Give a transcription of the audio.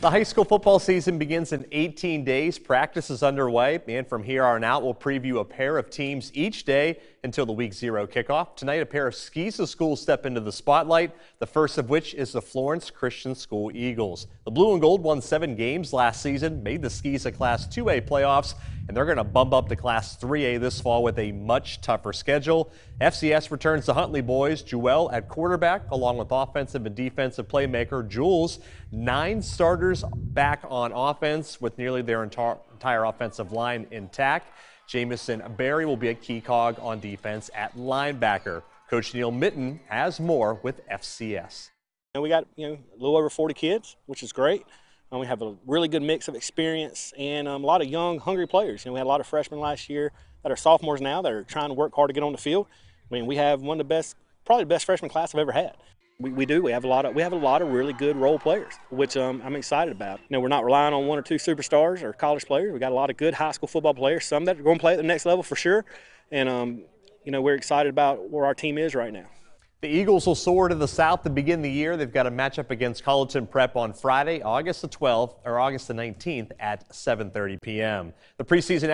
The high school football season begins in 18 days. Practice is underway, and from here on out, we'll preview a pair of teams each day until the week zero kickoff. Tonight, a pair of SCISA schools step into the spotlight, the first of which is the Florence Christian School Eagles. The blue and gold won seven games last season, made the SCISA Class 2A playoffs, and they're going to bump up to Class 3A this fall with a much tougher schedule. FCS returns the Huntley boys, Jewel at quarterback, along with offensive and defensive playmaker Jules. Nine starters back on offense with nearly their entire, offensive line intact. Jamison Berry will be a key cog on defense at linebacker. Coach Neil Mitten has more with FCS. And we got you know a little over 40 kids, which is great. Um, we have a really good mix of experience and um, a lot of young, hungry players. You know, we had a lot of freshmen last year that are sophomores now that are trying to work hard to get on the field. I mean, we have one of the best, probably the best freshman class I've ever had. We, we do. We have a lot of we have a lot of really good role players, which um, I'm excited about. You know, we're not relying on one or two superstars or college players. We got a lot of good high school football players. Some that are going to play at the next level for sure, and um, you know, we're excited about where our team is right now. The Eagles will soar to the south to begin the year. They've got a matchup against Colleton Prep on Friday, August the 12th or August the 19th at 7:30 p.m. The preseason